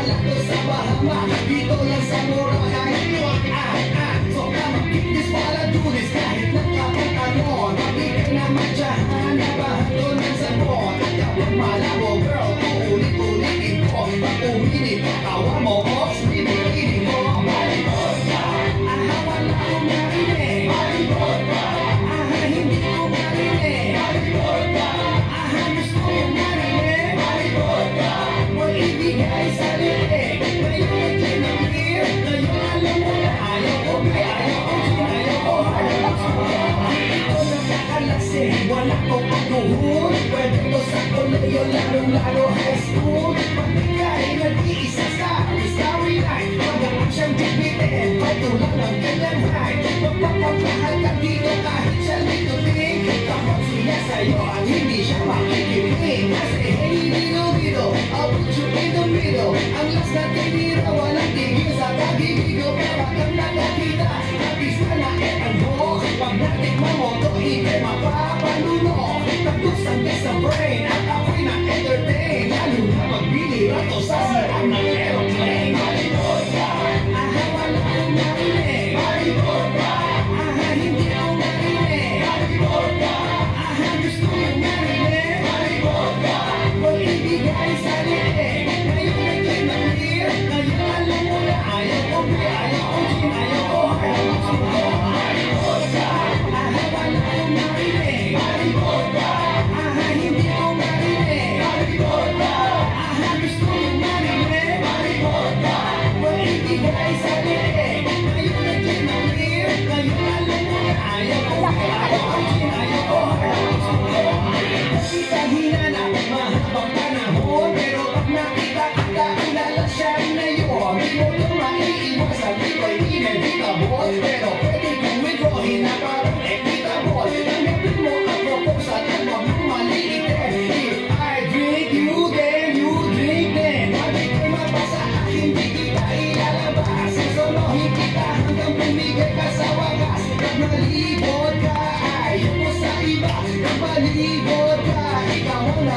Itu yang saya mau Noon, kwento mo sa koleyo, lalong-lalo high school Pagkakain nag-iisa sa storyline Magawa siyang dividend, patulong ng kanyang height Magpapamahal ka dito kahit siya dito din Kapag siya sa'yo ang hindi siya makikinig Kasi hey, dito dito, I'll put you in the middle Ang last na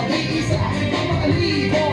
Ladies, I ain't never leave.